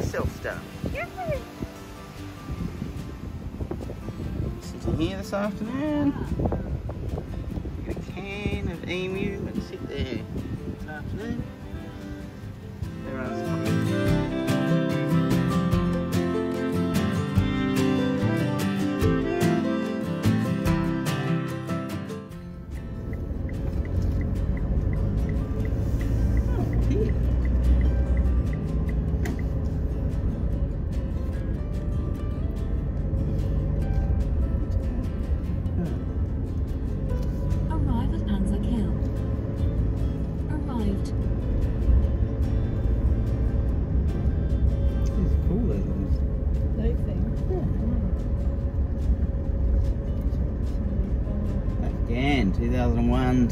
to ourselves, stuff. Sitting here this afternoon. Get a can of emu and sit there this afternoon.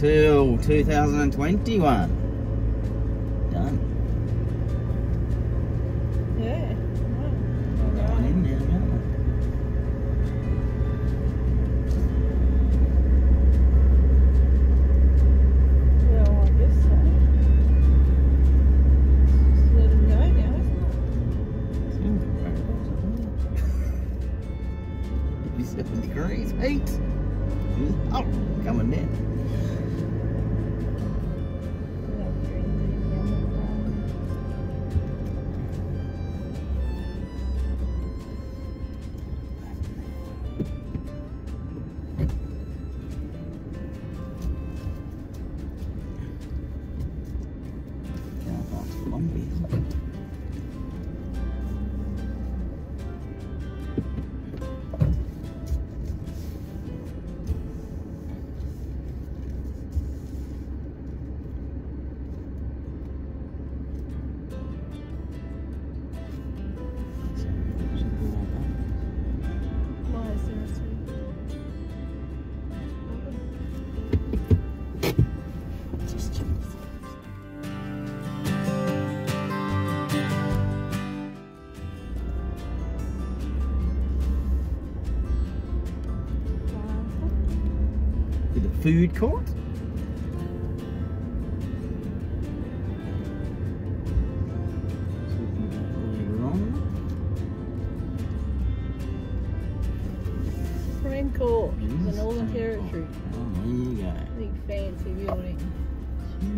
2001 till 2021. Food court. Supreme Court, the Northern Territory. Oh, there you go. Big fancy building. It?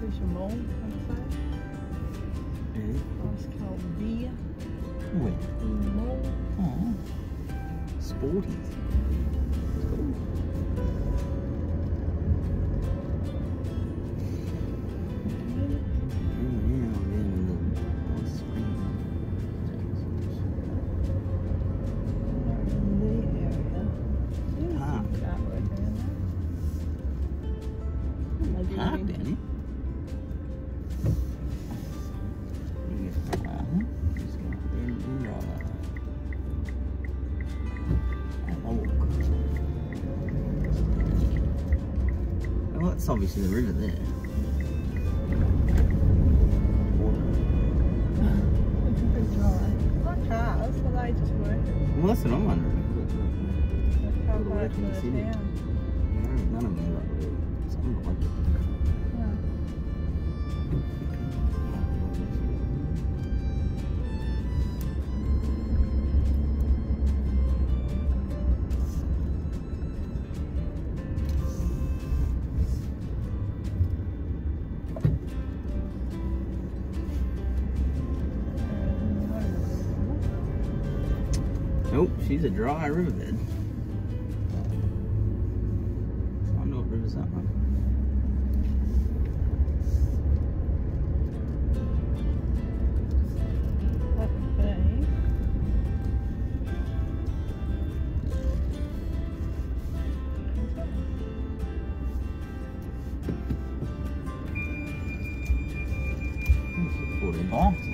There's your mall, I'd say. Yeah. It's called Beer Where? Mall. Oh, sporty. That's obviously the river there. Cars, well, they just work. Well, that's what I'm wondering. They car All the way from the the city. No, none of them got really something like it. Nope, she's a dry riverbed. I wonder what river's that one. That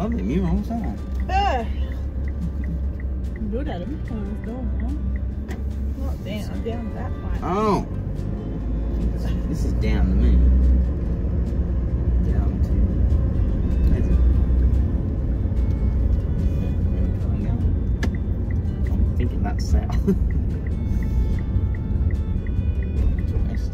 lovely murals, aren't they? Ah. Good at him. It's gone, huh? Not down, down that way. Oh! This is down to me. Down to. Is it? I'm thinking that's south. to west.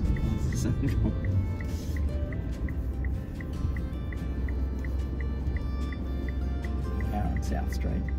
Central.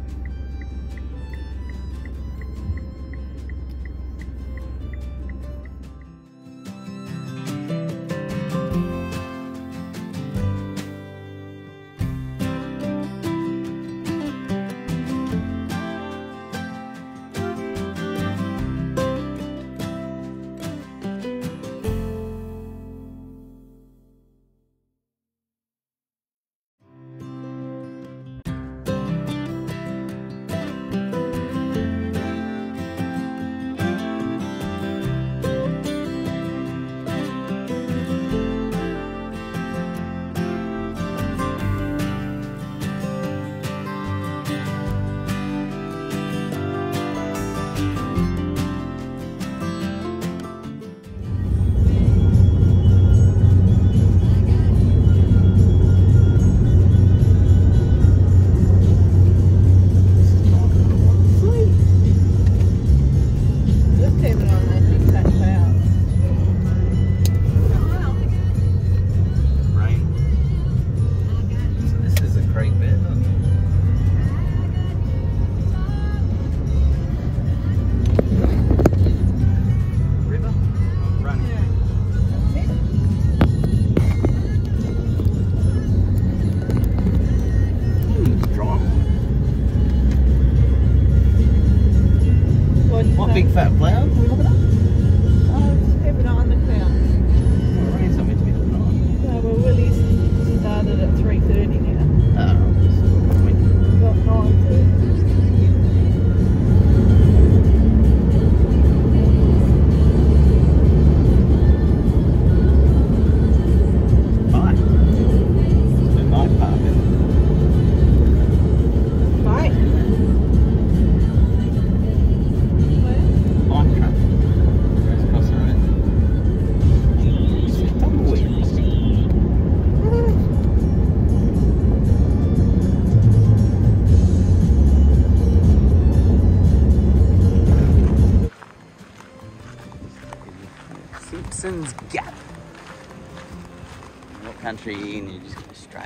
Country in? You're just going straight.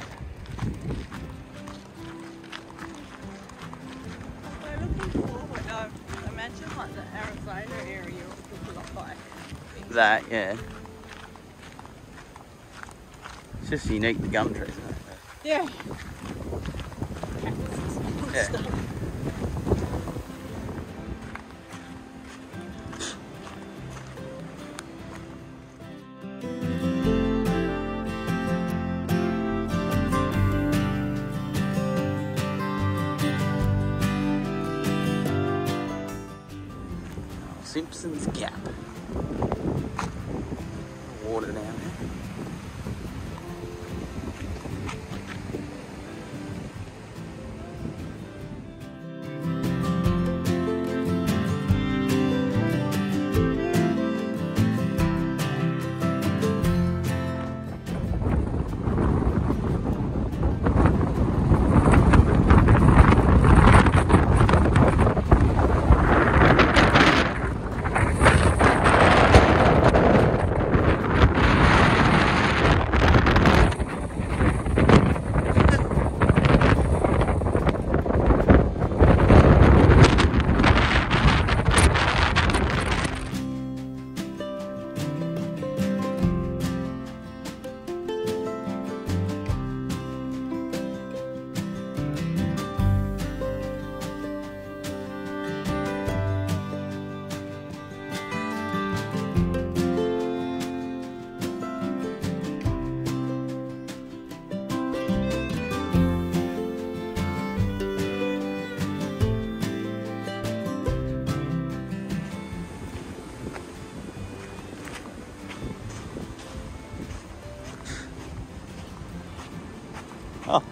We're looking forward. I imagine like the Arizona area will look like. That, yeah. It's just unique the gum trees, isn't it? Yeah. Yeah.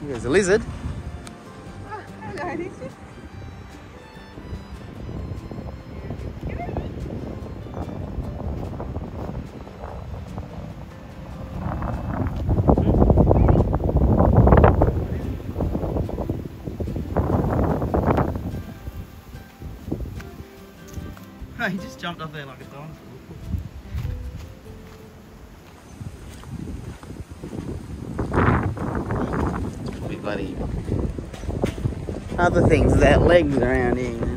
there's a lizard. Oh, hello. Oh, he just jumped up there like a other things without legs around here,